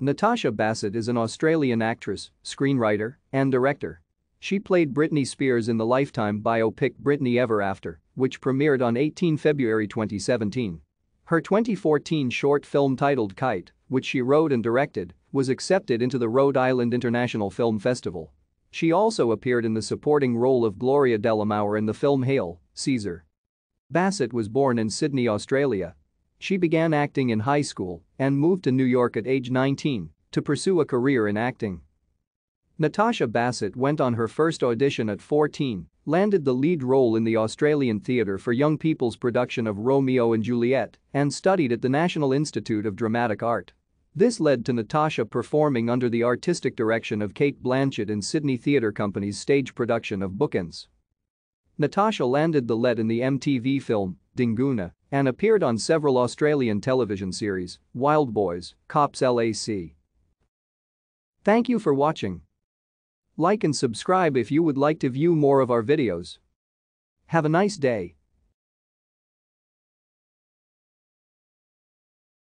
Natasha Bassett is an Australian actress, screenwriter, and director. She played Britney Spears in the Lifetime biopic Britney Ever After, which premiered on 18 February 2017. Her 2014 short film titled Kite, which she wrote and directed, was accepted into the Rhode Island International Film Festival. She also appeared in the supporting role of Gloria DeLamour in the film Hail, Caesar. Bassett was born in Sydney, Australia. She began acting in high school and moved to New York at age 19 to pursue a career in acting. Natasha Bassett went on her first audition at 14, landed the lead role in the Australian Theatre for Young People's production of Romeo and Juliet, and studied at the National Institute of Dramatic Art. This led to Natasha performing under the artistic direction of Cate Blanchett in Sydney Theatre Company's stage production of Bookends. Natasha landed the lead in the MTV film, Dinguna, and appeared on several Australian television series, Wild Boys, Cops LAC. Thank you for watching. Like and subscribe if you would like to view more of our videos. Have a nice day.